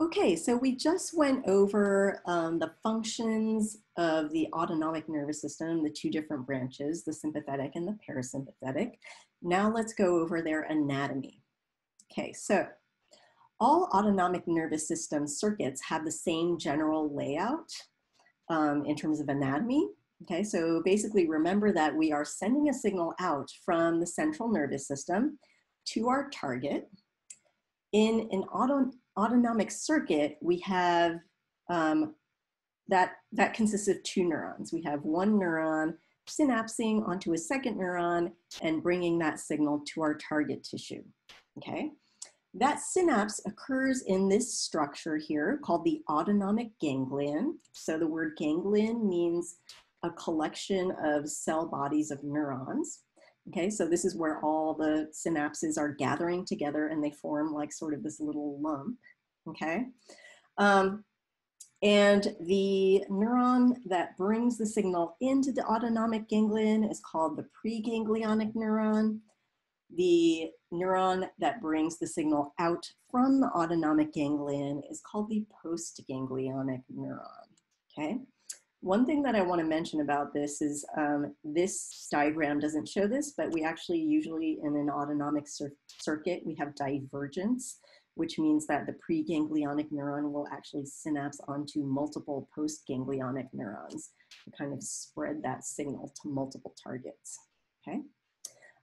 Okay, so we just went over um, the functions of the autonomic nervous system, the two different branches, the sympathetic and the parasympathetic. Now let's go over their anatomy. Okay, so all autonomic nervous system circuits have the same general layout um, in terms of anatomy. Okay, so basically remember that we are sending a signal out from the central nervous system to our target. In an auto autonomic circuit, we have um, that, that consists of two neurons. We have one neuron synapsing onto a second neuron and bringing that signal to our target tissue, okay? That synapse occurs in this structure here called the autonomic ganglion. So the word ganglion means a collection of cell bodies of neurons. Okay, so this is where all the synapses are gathering together and they form like sort of this little lump, okay? Um, and the neuron that brings the signal into the autonomic ganglion is called the preganglionic neuron. The neuron that brings the signal out from the autonomic ganglion is called the postganglionic neuron, okay? One thing that I want to mention about this is um, this diagram doesn't show this, but we actually usually in an autonomic cir circuit, we have divergence, which means that the preganglionic neuron will actually synapse onto multiple postganglionic neurons to kind of spread that signal to multiple targets, okay?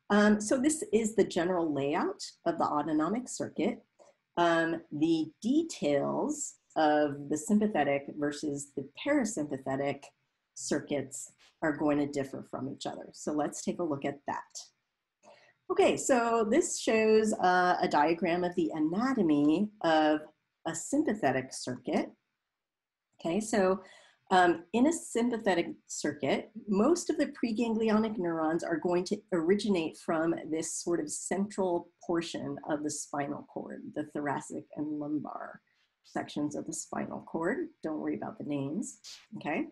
Um, so this is the general layout of the autonomic circuit. Um, the details of the sympathetic versus the parasympathetic circuits are going to differ from each other. So let's take a look at that. Okay, so this shows uh, a diagram of the anatomy of a sympathetic circuit. Okay, so um, in a sympathetic circuit, most of the preganglionic neurons are going to originate from this sort of central portion of the spinal cord, the thoracic and lumbar sections of the spinal cord. Don't worry about the names, okay?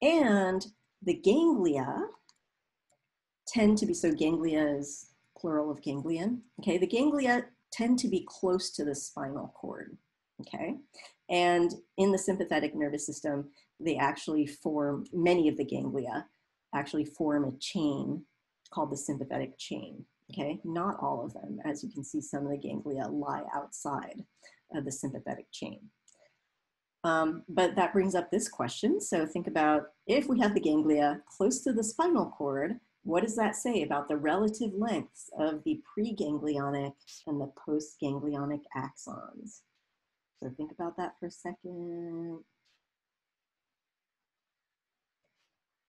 And the ganglia tend to be, so ganglia is plural of ganglion, okay? The ganglia tend to be close to the spinal cord, okay? And in the sympathetic nervous system, they actually form, many of the ganglia actually form a chain called the sympathetic chain, okay? Not all of them. As you can see, some of the ganglia lie outside of the sympathetic chain. Um, but that brings up this question. So think about if we have the ganglia close to the spinal cord, what does that say about the relative lengths of the preganglionic and the postganglionic axons? So think about that for a second.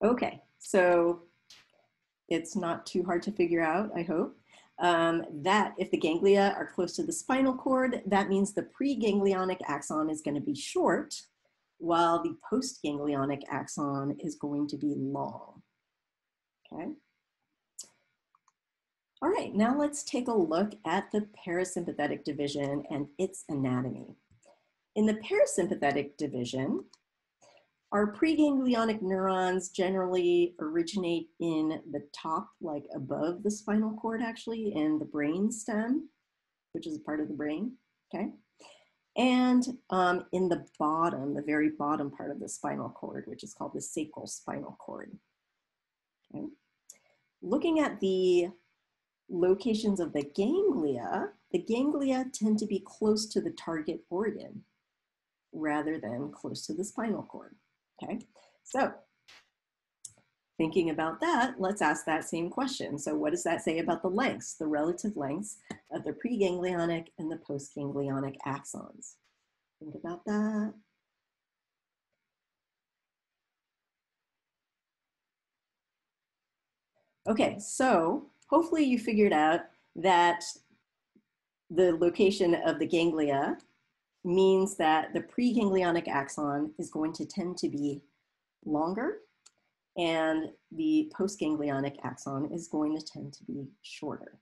Okay, so it's not too hard to figure out, I hope um, that if the ganglia are close to the spinal cord, that means the preganglionic axon is going to be short, while the postganglionic axon is going to be long. Okay. All right, now let's take a look at the parasympathetic division and its anatomy. In the parasympathetic division, our preganglionic neurons generally originate in the top, like above the spinal cord actually, in the brain stem, which is a part of the brain, okay? And um, in the bottom, the very bottom part of the spinal cord, which is called the sacral spinal cord. Okay? Looking at the locations of the ganglia, the ganglia tend to be close to the target organ rather than close to the spinal cord. Okay, so thinking about that, let's ask that same question. So what does that say about the lengths, the relative lengths of the preganglionic and the postganglionic axons? Think about that. Okay, so hopefully you figured out that the location of the ganglia means that the preganglionic axon is going to tend to be longer and the postganglionic axon is going to tend to be shorter.